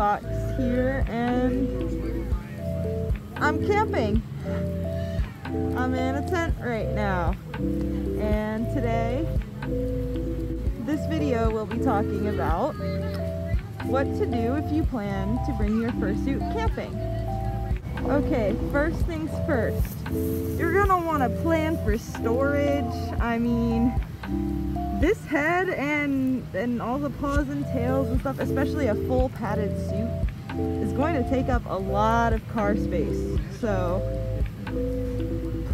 Fox here and I'm camping. I'm in a tent right now. And today, this video will be talking about what to do if you plan to bring your fursuit camping. Okay, first things first. You're gonna wanna plan for storage. I mean, this head and, and all the paws and tails and stuff, especially a full padded suit, is going to take up a lot of car space. So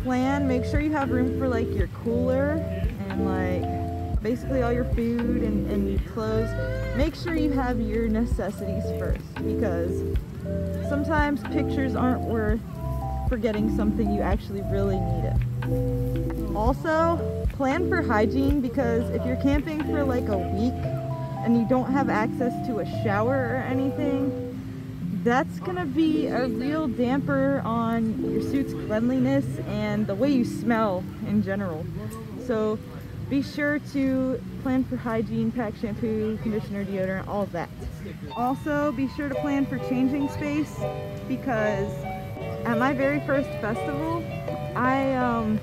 plan, make sure you have room for like your cooler and like basically all your food and, and clothes. Make sure you have your necessities first because sometimes pictures aren't worth forgetting something you actually really need it. Also, plan for hygiene because if you're camping for like a week and you don't have access to a shower or anything, that's gonna be a real damper on your suit's cleanliness and the way you smell in general. So be sure to plan for hygiene, pack shampoo, conditioner, deodorant, all that. Also, be sure to plan for changing space because at my very first festival, I um,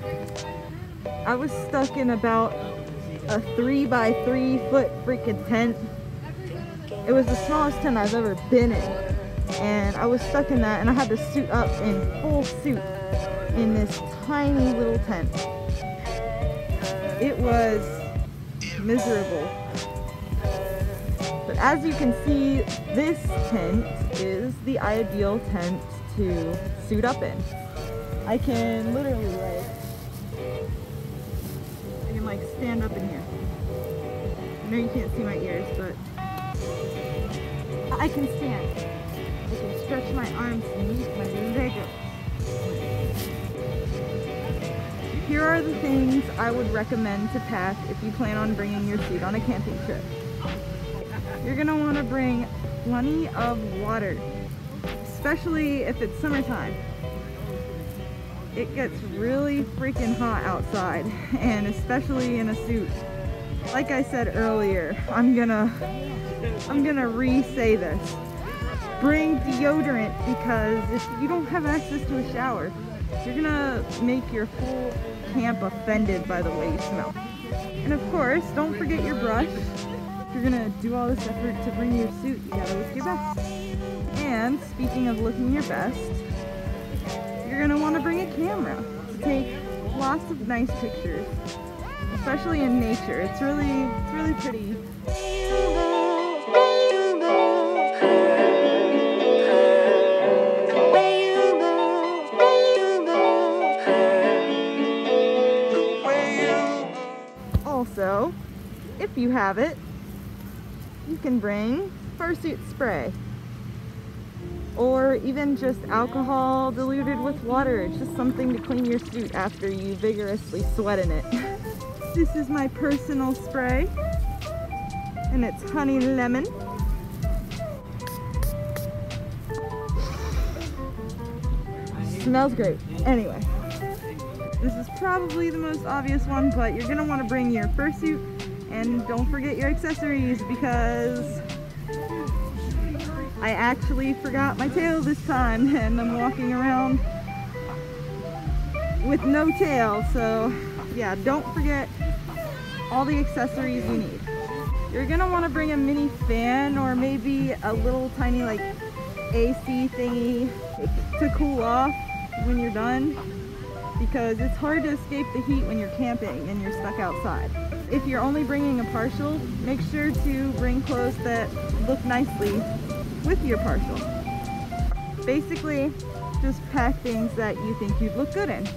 I was stuck in about a three by three foot freaking tent. It was the smallest tent I've ever been in. And I was stuck in that and I had to suit up in full suit in this tiny little tent. It was miserable. But as you can see, this tent is the ideal tent to suit up in. I can literally like, I can like stand up in here. I know you can't see my ears, but I can stand. I can stretch my arms and move my legs. Here are the things I would recommend to pack if you plan on bringing your suit on a camping trip. You're gonna wanna bring plenty of water, especially if it's summertime. It gets really freaking hot outside, and especially in a suit. Like I said earlier, I'm gonna, I'm gonna re-say this. Bring deodorant because if you don't have access to a shower, you're gonna make your whole camp offended by the way you smell. And of course, don't forget your brush. If you're gonna do all this effort to bring your suit, you gotta look your best. And speaking of looking your best, you're gonna wanna bring a camera to take lots of nice pictures, especially in nature. It's really, it's really pretty. Also, if you have it, you can bring fursuit spray or even just alcohol diluted with water. It's just something to clean your suit after you vigorously sweat in it. this is my personal spray and it's honey lemon. Smells great. Anyway, this is probably the most obvious one, but you're gonna wanna bring your fursuit and don't forget your accessories because I actually forgot my tail this time and I'm walking around with no tail. So yeah, don't forget all the accessories you need. You're gonna wanna bring a mini fan or maybe a little tiny like AC thingy to cool off when you're done because it's hard to escape the heat when you're camping and you're stuck outside. If you're only bringing a partial, make sure to bring clothes that look nicely with your partial. Basically, just pack things that you think you'd look good in.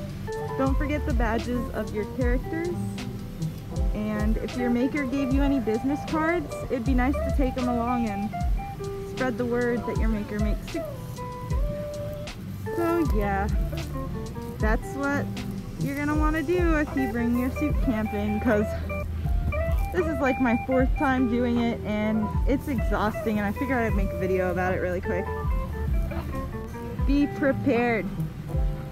Don't forget the badges of your characters. And if your maker gave you any business cards, it'd be nice to take them along and spread the word that your maker makes suits. So yeah, that's what you're gonna wanna do if you bring your suit camping because this is like my fourth time doing it and it's exhausting and I figured I'd make a video about it really quick. Be prepared.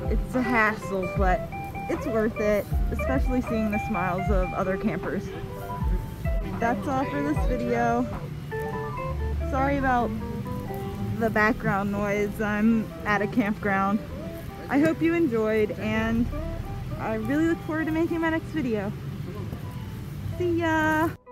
It's a hassle, but it's worth it, especially seeing the smiles of other campers. That's all for this video. Sorry about the background noise. I'm at a campground I hope you enjoyed and I really look forward to making my next video. See ya!